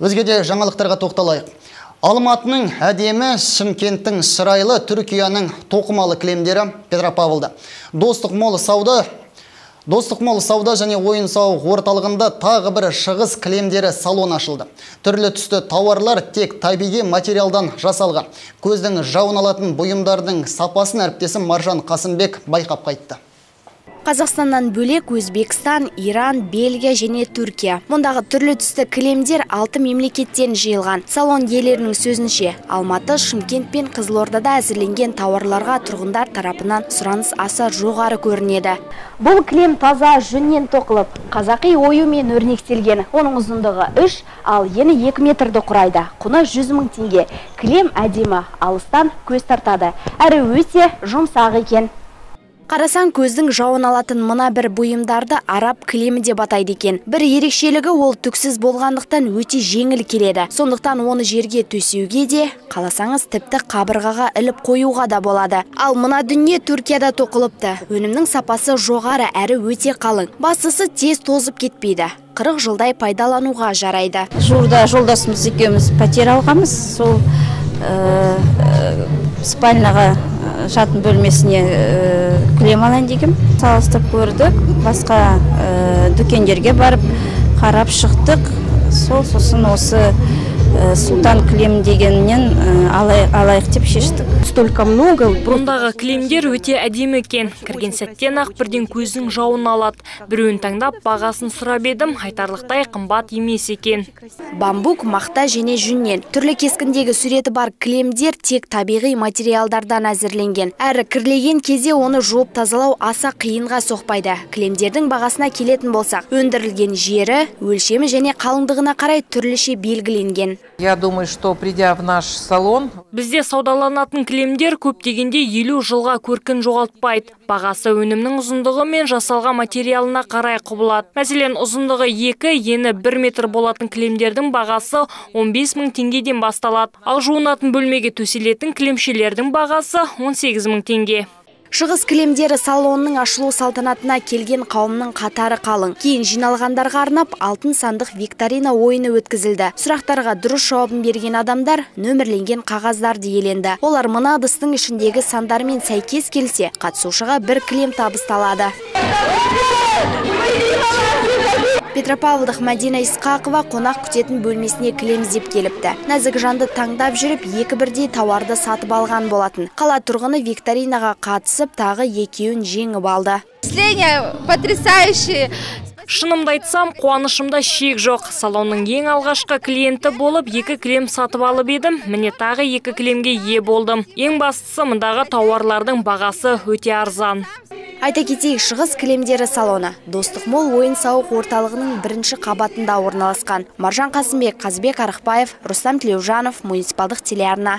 Өзге де жаңалықтарға тоқталайық. Алматының әдемі, Шымкенттің шырайлы, Түркияның тоқымалы кілемдері Петропавлда. Достық мол сауда Достық мол сауда және ойын сауық орталығында тағы бір шығыс кілемдері салон ашылды. Түрлі түсті тауарлар тек табиғи материалдан жасалған. Көздің жауын алатын бұйымдардың сапасын әріптесім Маржан Қасымбек байқап қайтты. Қазақстаннан бөлек Өзбекстан, Иран, Бельгия және Түркия. Мұндағы түрлі түсті кілемдер алты мемлекеттен жиылған. Салон иелерінің сөзінше, Алматы, Шымкент пен Қызылордада әзірленген тауарларға тұрғындар тарапынан сұраныс аса жоғары көрінеді. Бұл кілем таза жүннен тоқылып, қазақи оюмен өрнектелген. Оның ұзындығы 3, ал ені 2 метрді құрайды. Құны 100 мың теңге. Кілем әдемі, алыстан көз тартады. Әрі өте жұмсақ екен. Қарасаң көздің жауын алатын мына бір бұйымдарды араб кілемі деп атайды екен. Бір ерекшелігі ол түксіз болғандықтан өте жеңіл келеді. Сондықтан оны жерге төсеуге де, қаласаңыз тіпті қабырғаға іліп қоюға да болады. Ал мына дүние Түркияда тоқылыпты. Өнімнің сапасы жоғары әрі өте қалың. Бастысы тез тозып кетпейді. 40 жылдай пайдалануға жарайды. Жуырда жолдасымыз екеуміз пәтер алғанбыз. Сол спальняға жатын бөлмесіне кілем алайын дегем салыстырып көрдік. Басқа дүкендерге барып қарап шықтық. Сол сосын осы султан кілем дегеннен алайық деп шештік. Столько много бұндағы кілемдер өте әдемі екен. Кірген сәттен ақ бірден көздің жауын алады. Біреуін таңдап бағасын сұрап едім. Айтарлықтай қымбат емес екен. Бамбук мақта және жүннен түрлі кескіндегі суреті бар кілемдер тек табиғи материалдардан әзірленген. Әрі кірлеген кезде оны жуып тазалау аса қиынға соқпайды. Кілемдердің бағасына келетін болсақ өндірілген жері өлшемі және қалыңдығына қарай түрліше белгіленген. Я думаю, что придя в наш салон... Бізде саудаланатын кілемдер көп дегенде елу жылға көркін жоғалтпайды. Бағасы өнімнің ұзындығы мен жасалған материалына қарай құбылады. Мәселен, ұзындығы 2, ені 1 метр болатын кілемдердің бағасы 15 мың теңгеден басталады. Ал жуынатын бөлмеге төселетін кілемшелердің бағасы 18 мың теңге. Шығыс кілемдері салонның ашылу салтанатына келген қауымның қатары қалың. Кейін жиналғандарға арнап алтын сандық викторина ойыны өткізілді. Сұрақтарға дұрыс жауабын берген адамдар нөмірленген қағаздарды иеленді. Олар мына ыдыстың ішіндегі сандармен сәйкес келсе, қатысушыға бір кілем табысталады. Петропавлдық Мәдина Исқақова қонақ күтетін бөлмесіне кілем іздеп келіпті. Нәзік жанды таңдап жүріп, екі бірдей тауарды сатып алған болатын. Қала тұрғыны викторинаға қатысып, тағы екеуін жеңіп алды. потрясающие Шынымды айтсам, қуанышымда шек жоқ. Салонның ең алғашқы клиенті болып, екі кілем сатып алып едім. Міне тағы екі кілемге ие болдым. Ең бастысы мұндағы тауарлардың бағасы өте арзан. Айта кетейік, шығыс кілемдері салоны Достық мол ойын сауық орталығының бірінші қабатында орналасқан. Маржан Қасымбек, Қазбек Арықбаев, Рустам Тілеужанов, муниципалдық телеарна.